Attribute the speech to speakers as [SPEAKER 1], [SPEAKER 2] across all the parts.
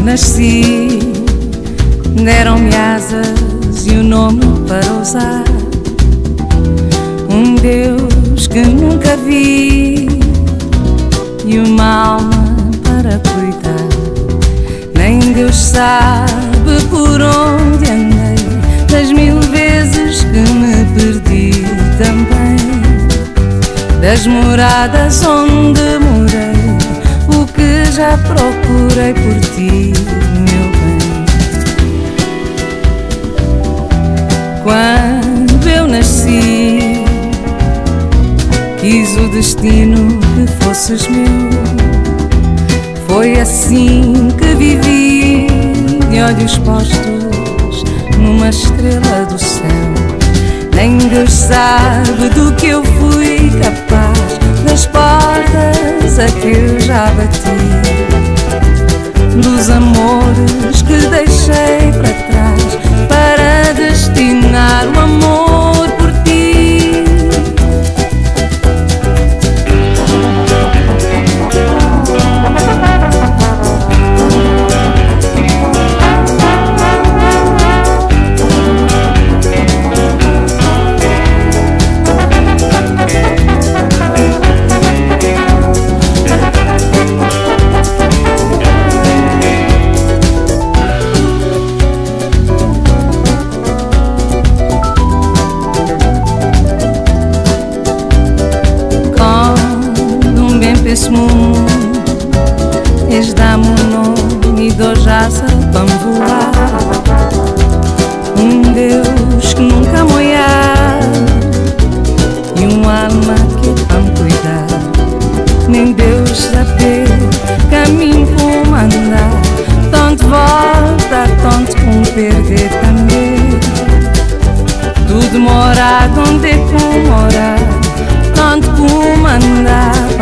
[SPEAKER 1] nasci, deram-me asas e o nome para usar. Um Deus que nunca vi e uma alma para cuidar. Nem Deus sabe por onde andei, das mil vezes que me perdi também, das moradas onde morei já procurei por ti, meu bem. Quando eu nasci, quis o destino que fosses meu. Foi assim que vivi, de olhos postos numa estrela do céu. Nem Deus sabe do que eu fui capaz das portas a que eu já bati, dos amores que deixei para trás para destinar o amor Jesmu Eš da mu e Ni do voar. Um Deus que nunca moiar E um alma que vam cuidar Nem Deus saber Caminho como andar. Tanto volta Tanto como perder também. Tudo morar Onde é morar Tanto como andar.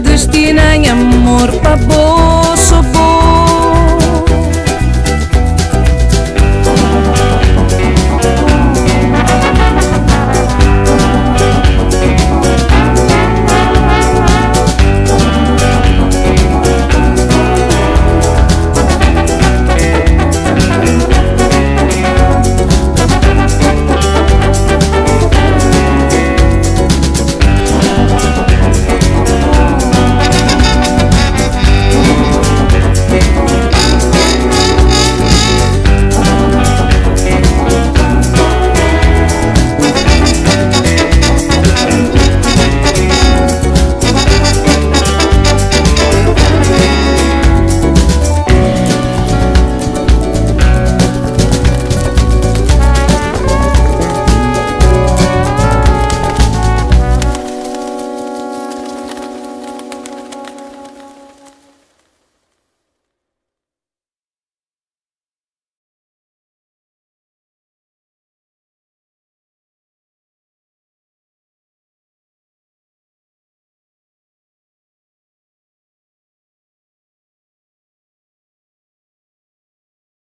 [SPEAKER 1] destino em amor, para bolso, bolso.